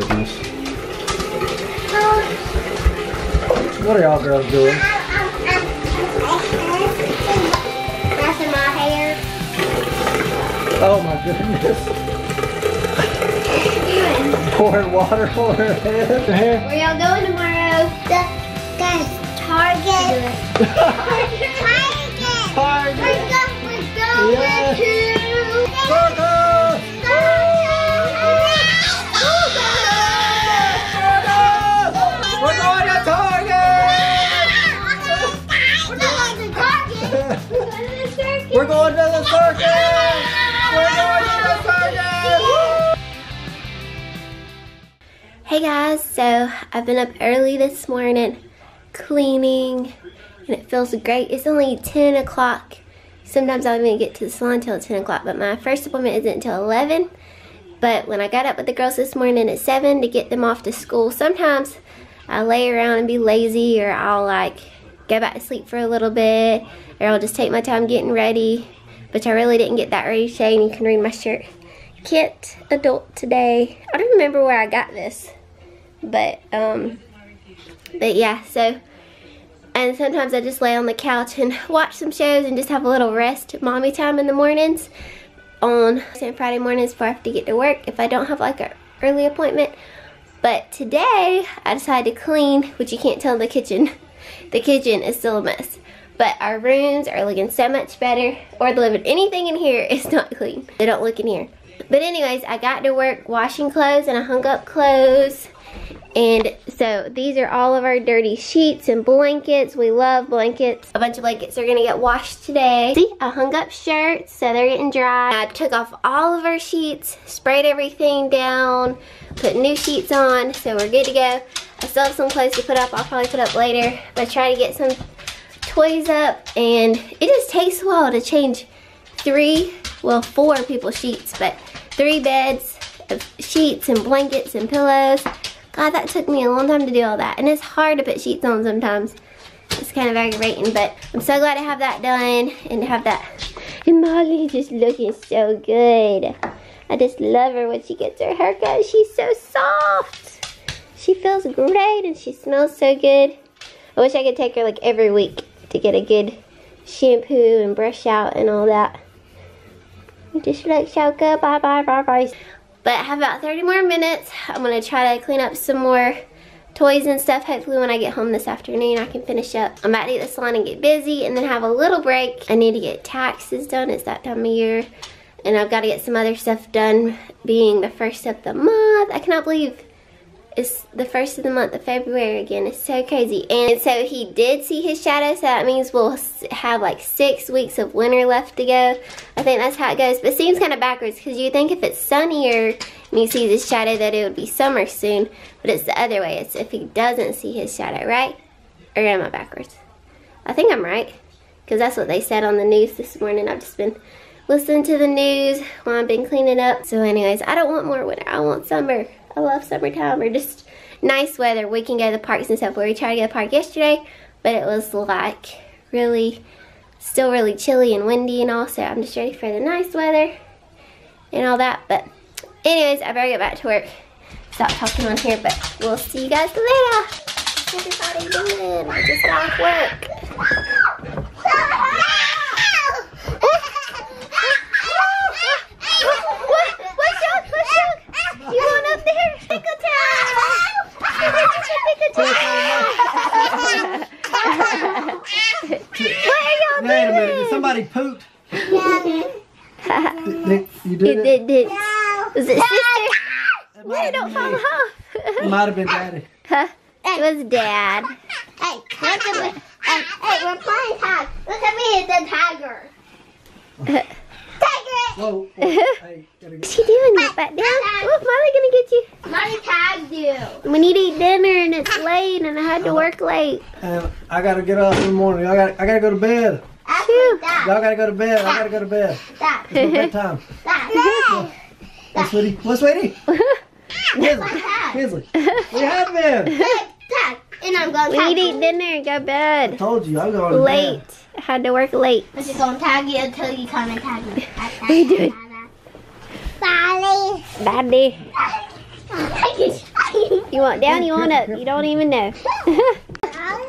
goodness. What are y'all girls doing? Brushing my hair. Oh my goodness. Pouring water on her head. Her hair. Where y'all going tomorrow? The guys, Target. Target. Target. We're, go, we're going Yes. to Circus! Hey guys, so I've been up early this morning cleaning and it feels great. It's only 10 o'clock. Sometimes I don't even get to the salon until 10 o'clock, but my first appointment isn't until 11. But when I got up with the girls this morning at 7 to get them off to school, sometimes I lay around and be lazy or I'll like go back to sleep for a little bit or I'll just take my time getting ready. But I really didn't get that ready and you can read my shirt. Kit adult today. I don't remember where I got this. But um but yeah, so and sometimes I just lay on the couch and watch some shows and just have a little rest mommy time in the mornings on. Friday mornings before I have to get to work if I don't have like an early appointment. But today I decided to clean, which you can't tell the kitchen. The kitchen is still a mess. But our rooms are looking so much better. Or the living anything in here is not clean. They don't look in here. But anyways, I got to work washing clothes and I hung up clothes. And so these are all of our dirty sheets and blankets. We love blankets. A bunch of blankets are gonna get washed today. See, I hung up shirts so they're getting dry. I took off all of our sheets, sprayed everything down, put new sheets on, so we're good to go. I still have some clothes to put up. I'll probably put up later. But try to get some toys up and it just takes a while to change three, well four people's sheets, but three beds of sheets and blankets and pillows. God, that took me a long time to do all that. And it's hard to put sheets on sometimes. It's kind of aggravating, but I'm so glad to have that done and to have that. And Molly just looking so good. I just love her when she gets her haircut. She's so soft. She feels great and she smells so good. I wish I could take her like every week to get a good shampoo and brush out and all that. Just so good. Bye bye bye bye. But I have about 30 more minutes. I'm gonna try to clean up some more toys and stuff. Hopefully when I get home this afternoon I can finish up. I'm about to eat the salon and get busy and then have a little break. I need to get taxes done. It's that time of year. And I've got to get some other stuff done being the first of the month. I cannot believe it's the first of the month of February again. It's so crazy. And so he did see his shadow, so that means we'll have like six weeks of winter left to go. I think that's how it goes. But it seems kind of backwards because you think if it's sunnier and he sees his shadow that it would be summer soon. But it's the other way. It's if he doesn't see his shadow, right? Or am I backwards? I think I'm right because that's what they said on the news this morning. I've just been listening to the news while I've been cleaning up. So anyways, I don't want more winter. I want summer. I love summertime or just nice weather. We can go to the parks and stuff. We tried to go to the park yesterday, but it was like really, still really chilly and windy and all. So I'm just ready for the nice weather and all that. But anyways, I better get back to work. Stop talking on here, but we'll see you guys later. I just got off work. What? What's up? What's up? You going up there? Pickle time! Pickle time! what are y'all Wait a minute, did doing? somebody poop? Did- did- you did It it? did, did. Was it sister? It No, don't fall been off. It might have been daddy. Huh? It was dad. Hey, look at me. Hey, hey, we're playing tag. Look at me, it's a tiger. Tiger! Whoa, whoa, hey, gotta What's she doing? Get back down. Oh, Molly gonna get you. Mommy tagged you. We need to eat dinner and it's late and I had to work late. and I gotta get up in the morning. I gotta, I gotta go to bed. After Phew. that, Y'all gotta go to bed. I gotta go to bed. that, It's my bedtime. that. What, sweetie? What, sweetie? Kinsley, Tag. Kinsley. We have been. Tag, tag. And I'm going to We tag need to eat dinner and go to bed. Told you, I'm going to Late. bed. I had to work late. I'm just going to tag you until you come and tag me. What are you doing? Bye. Daddy. You want down, you want up. You don't even know.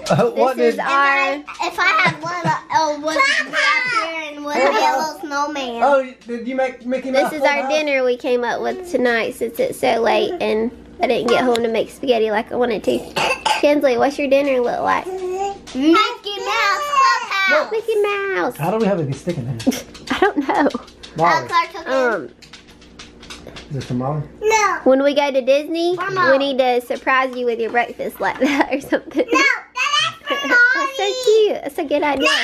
Uh, what this is did? our. If I had one, uh, oh, one would be up here and one a little snowman. Oh, did you make Mickey Mouse? This is our Clubhouse? dinner we came up with tonight since it's so late and I didn't get home to make spaghetti like I wanted to. Kinsley, what's your dinner look like? Mickey Mouse Clubhouse. Mickey Mouse. How do we have it be sticking there? I don't know. Molly, Clark it. Um, is this from Molly? no. when we go to Disney, Mama. we need to surprise you with your breakfast like that or something. No, that is for That's so cute. That's a good idea. You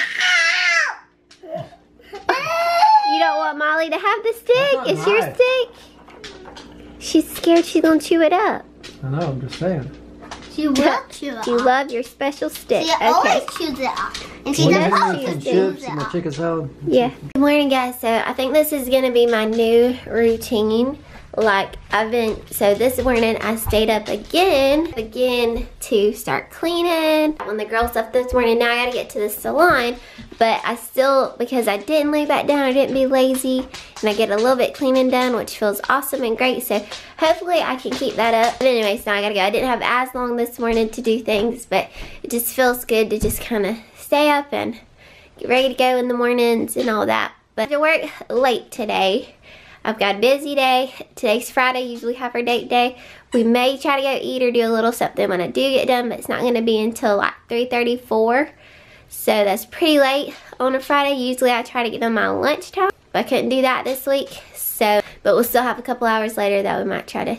don't want Molly to have the stick? not It's your stick. She's scared she's gonna chew it up. I know. I'm just saying. She will chew it You off. love your special stick. She Okay. always chews it off. And she Well, does you have always some chews chips it and the chicken salad. Yeah. Good morning, guys. So I think this is gonna be my new routine. Like I've been, so this morning I stayed up again, again to start cleaning. When the girls left this morning, now I gotta get to the salon, but I still, because I didn't lay back down, I didn't be lazy, and I get a little bit cleaning done, which feels awesome and great. So hopefully I can keep that up. But anyways, now I gotta go. I didn't have as long this morning to do things, but it just feels good to just kind of stay up and get ready to go in the mornings and all that. But I work late today. I've got a busy day. Today's Friday, usually have our date day. We may try to go eat or do a little something when I do get done, but it's not going to be until like 3.34. So that's pretty late on a Friday. Usually I try to get done my lunchtime, but I couldn't do that this week. So, but we'll still have a couple hours later that we might try to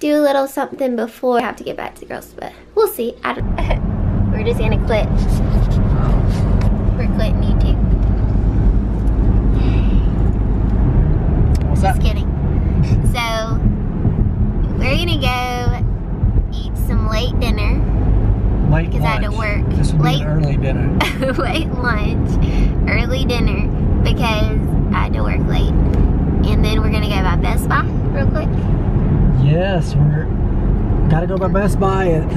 do a little something before I have to get back to the girls, but we'll see. I don't We're just gonna quit. We're quitting YouTube. What's? Just kidding. So we're gonna go eat some late dinner, Late Because I had to work This would late. be early dinner. late lunch, early dinner because I had to work late. And then we're gonna go by Best Buy real quick. Yes, we're gotta go by Best Buy and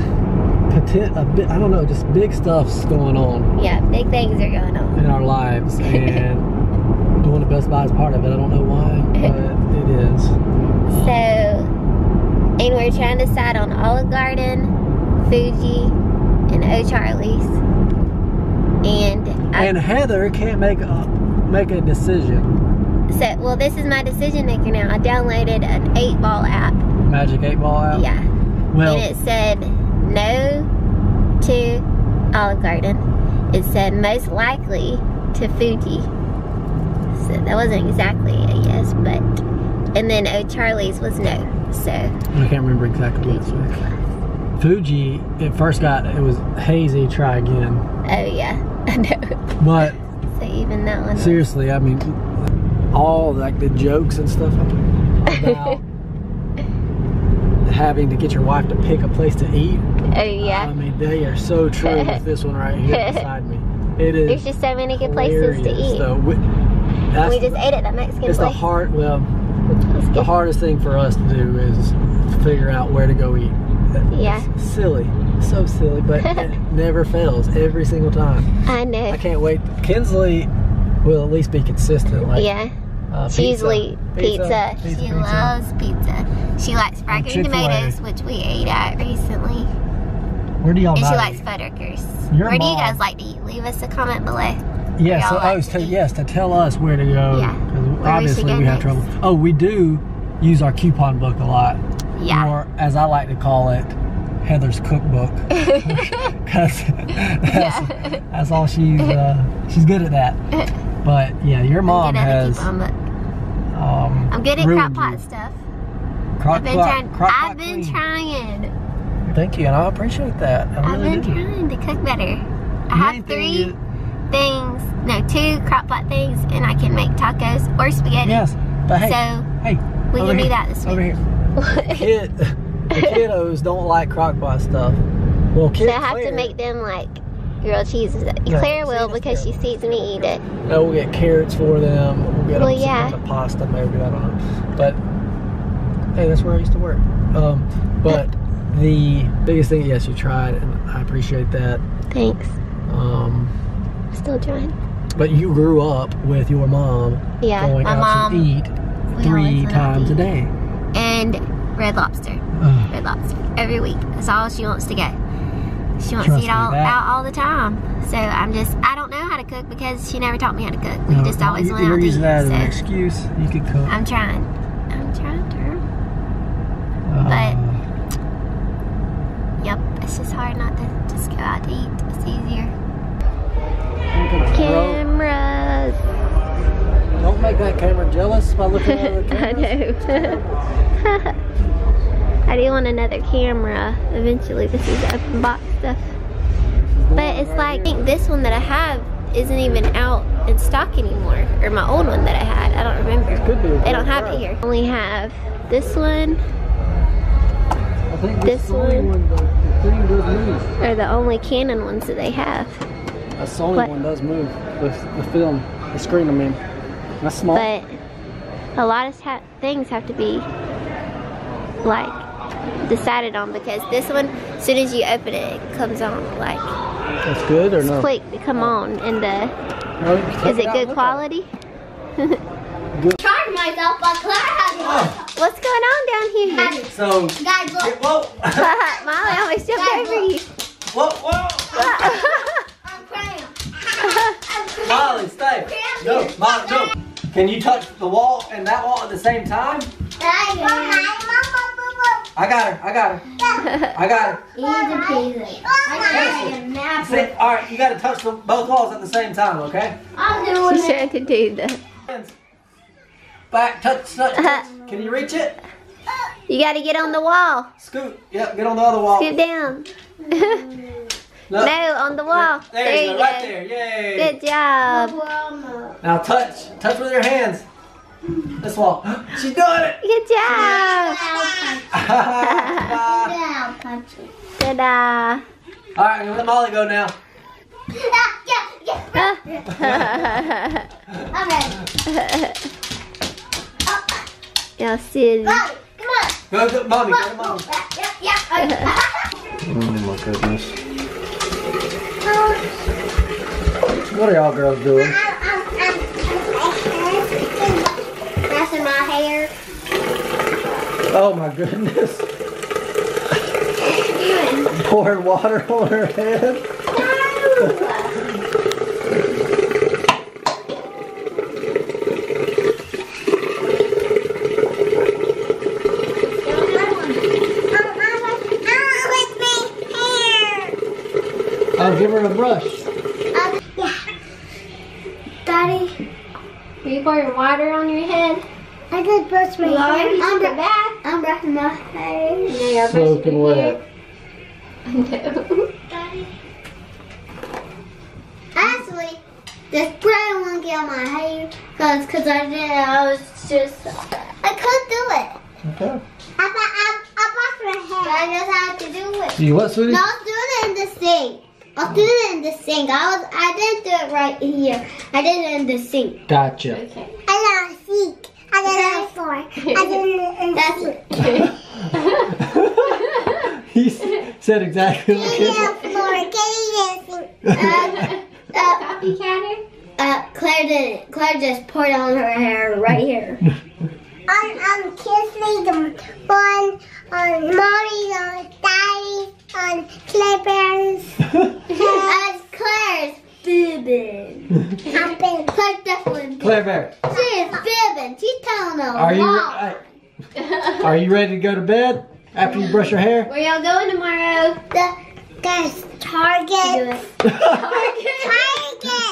a bit. I don't know, just big stuff's going on Yeah, big things are going on. in our lives, and going to Best Buy is part of it. I don't know why, but it is. So, and we're trying to decide on Olive Garden, Fuji, and O'Charlie's. And, I, And Heather can't make a make a decision. so, well, this is my decision maker now. I downloaded an 8 ball app. Magic Eight Ball out. Yeah. Well, and it said no to Olive Garden. It said most likely to Fuji. So that wasn't exactly a yes, but and then O'Charlie's was no. So I can't remember exactly what it said. Fuji, it first got it was hazy. Try again, oh yeah, I know. but So even that one. seriously, I mean, all like the jokes and stuff about having to get your wife to pick a place to eat. oh yeah. I mean, they are so true with this one right here beside me. It is. There's just so many good places to eat. though. We, that's we just ate at that Mexican it's the place. hard. Well, the hardest thing for us to do is figure out where to go eat. Yeah. It's silly, so silly, but it never fails every single time. I know. I can't wait. Kinsley will at least be consistent. Like, yeah. uh, She usually pizza. pizza, She pizza. loves pizza. She likes fried green tomatoes, which we ate at recently. Where do y'all And she buy likes? Fuddruckers. Your Where do you guys like to eat? Leave us a comment below. Yes, y'all so, like oh, to to, yes, to tell us where to go. Yeah. 'cause Where we obviously go we have next. trouble. Oh, we do use our coupon book a lot. Yeah. Or as I like to call it, Heather's cookbook. Because that's, that's all she's uh, she's good at that. But yeah, your mom I'm good at the has um, I'm good at crock pot stuff. Crock I've been pot- trying. crock I've been trying. Thank you, and I appreciate that. I I've really been do. trying to cook better. I have three things, no, two crock pot things, and I can make tacos or spaghetti. Yes, but hey, So hey, we can do that this week. Over week. Kid, the kiddos don't like crock pot stuff. Well, kid so I have Klaire, to make them like grilled cheeses. Yeah, Klaire will because she sees me eat it. No, we'll get carrots for them. We'll get Well, them some kind of pasta, maybe. I don't know. But hey, that's where I used to work. Um, but the biggest thing, yes, you tried, and I appreciate that. Thanks. Um, Still trying. but you grew up with your mom Yeah, going out mom. to eat three times a day. And Red Lobster. Ugh. Red Lobster. Every week. That's all she wants to get. She wants Trust to eat me, all, that- out all the time. So I'm just, I don't know how to cook because she never taught me how to cook. We No, just always you- went out You're to eat. using that as an excuse. You could cook. I'm trying. I'm trying to. Uh, Yep. It's just hard not to just go out to eat. It's easier. look Don't make that camera jealous by looking at the I know. I do want another camera eventually. This is open box stuff. But it's like, I think this one that I have isn't even out in stock anymore. Or my old one that I had. I don't remember. Could be a They don't have it here. Only have this one I think This is the only one. the, the thing does move. are the only Canon ones that they have. That's the only But- one does move. The, the film, the screen. I mean, that's small. But a lot of ha- things have to be like decided on because this one, as soon as you open it, it comes on like that's good or no? quick to come on. And the No, you take is it out, good look at quality? Charge myself, but Klaire has one. Oh. What's going on down here? it. So, Guys, look. whoa, Molly almost jumped Guys, over you. whoa, whoa. I'm crying. Molly, stay. No, Molly, no. Can you touch the wall and that wall at the same time? I got her. I got her. I got her. Easy peasy. I gotta take a nap. All right, you got to touch the, both walls at the same time, okay? I'm doing She's it. trying to do the. Hands. Back, touch, touch, touch. Can you reach it? Uh. You got to get on the wall. Scoot. Yep, get on the other wall. Scoot down. Mm. Look. no, on the wall. There, you go, right there. Yay. Good job. Now touch. Touch with your hands. This wall. She's doing it. Good job. Bye. Yeah, punch it. Ta-da. All right, I'm gonna let Molly go now. Yeah, yeah, yeah. I'm ready. Y'all silly. Mommy, come on. Go, go, mommy, go to mommy. Yeah, yeah, yeah. Oh my goodness. What are y'all girls doing? Messing my hair. Oh my goodness. Pouring water on her head give her a brush. Daddy, Are you pouring water on your head? I just brushed my You hair. already I'm, took a br- bath. I'm brushing my hair. No, Soaking wet. No. Daddy. Actually, the spray won't get on my hair because cause I did I was just I couldn't do it. Okay. I I I brushed my hair. I just had to do it. You what, sweetie? No, I was doing it in the sink. I was doing it in the sink. I was I didn't do it right here. I did it in the sink. Gotcha. Okay. I got a sink. I got a floor. I did it in That's it. he said exactly what he said. floor. Can you uh, Copy catter? uh, Klaire didn't. Klaire just poured on her hair right here. I'm, I'm kissing the one on Molly, on Daddy, on Klaire Bears. That's Klaire's bibbing. I'm bibbing. Klaire's definitely Klaire Bear, She is bibbing. She's telling a are you lie. uh, are you ready to go to bed after you brush your hair? Where y'all going tomorrow? The guys, Target. Target.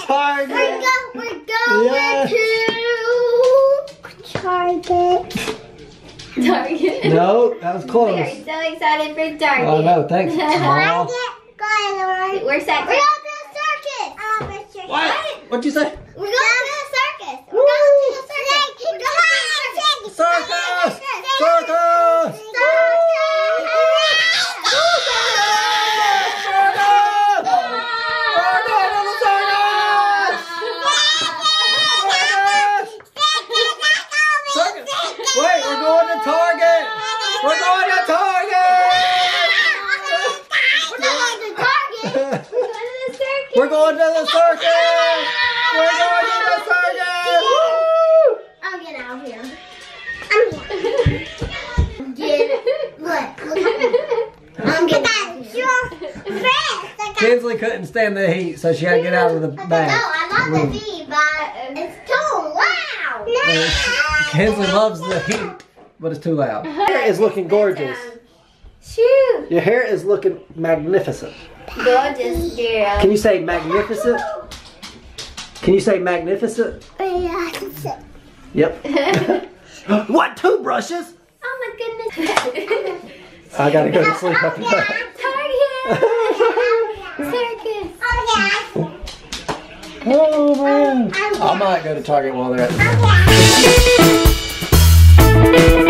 Target. We're, go- we're going Yeah. to Target. Target. No, that was We are close. so excited for Target. Oh no, thanks. Aw. Going on. Where's that? We're going to the circus. Oh, the circus. What? What'd you say? We're going to the circus. We're going to the circus. We're going to the circus. Circus! Circus! Kinsley couldn't stand the heat, so she had to get out of the No. I love room. the heat, but it's too loud. No. Kinsley loves the heat, but it's too loud. Your hair is looking gorgeous. Shoot. Your hair is looking magnificent. Gorgeous girl. Can you say magnificent? Can you say magnificent? Yep. what? Two brushes? Oh my goodness. I gotta go to sleep after that. Target. Circus. Oh man. I might go to Target while they're at Okay. Oh,